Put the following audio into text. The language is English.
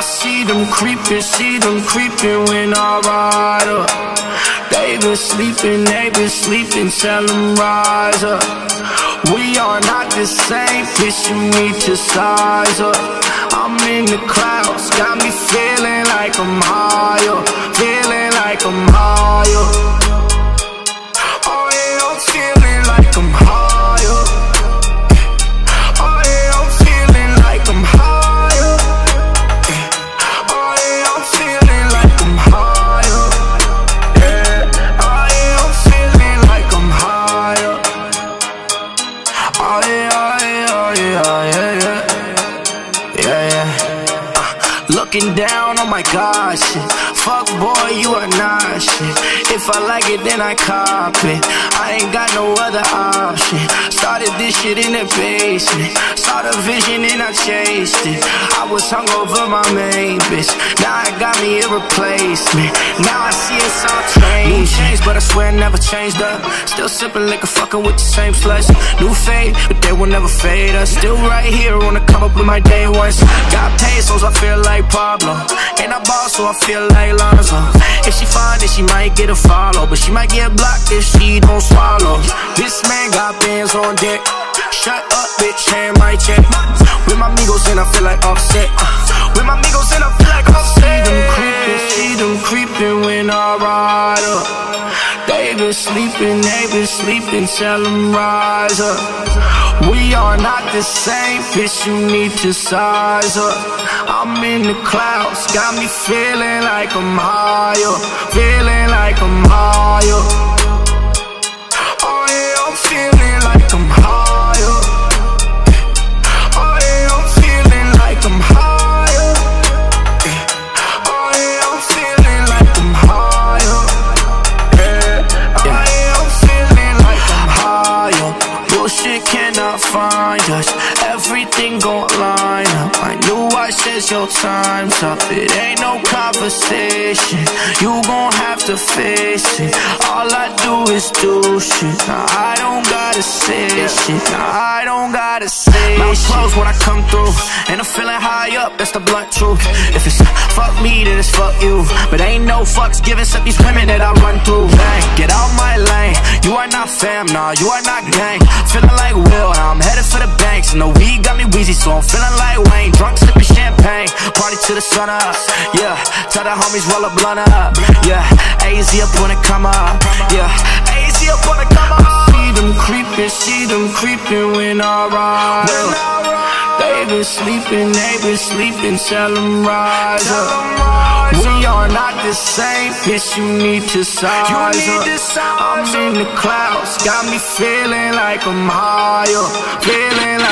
see them creeping, see them creeping when I ride up. They been sleeping, they been sleeping, tell them rise up. We are not the same, bitch, you need to size up. I'm in the clouds, got me feeling like I'm higher, feeling like I'm higher. Looking down, oh my gosh, shit. Fuck boy, you are not shit. If I like it, then I cop it. I ain't got no other option. Started this shit in the basement. Saw the vision and I chased it. I was hung over my main bitch. Now I got me a replacement. Now I see it's all changed. changed, but I swear I never changed up. Still sipping liquor, fucking with the same slush. New fade, but they will never fade us. Still right here, wanna come up with my day ones. Got pesos, I feel like Pablo. And I ball, so I feel like Lonzo. If she find it, she might get a follow. But she might get blocked if she don't swallow. This man got bands on deck. Shut up, bitch, hand my check. With my amigos and I feel like offset. Uh. With my amigos and I Been sleeping, been sleeping, tell them rise up. We are not the same, bitch, you need to size up. I'm in the clouds, got me feeling like I'm higher, feeling like I'm higher. Cannot find us. Everything gon' line up. I knew I said your time's up. It ain't no conversation. You gon' have to face it. All I do is do shit. Now I don't gotta say shit. Now I don't gotta say Mouth closed when I come through. And I'm feeling high up, that's the blunt truth. If it's fuck me, then it's fuck you. But ain't no fucks given except these women that I run through. Bang, get out my lane. You are not fam, nah, you are not gang. And the weed got me wheezy, so I'm feeling like Wayne. Drunk, sipping champagne. Party to the sun up. Yeah, tell the homies roll a blunt up. Yeah, AZ up when it come up. Yeah, AZ up when it come up. See them creeping, see them creeping when I ride. They been sleeping, they been sleeping, tell them rise up. We are not the same, bitch, you need to size up. I'm in the clouds, got me feeling like I'm higher, feeling like.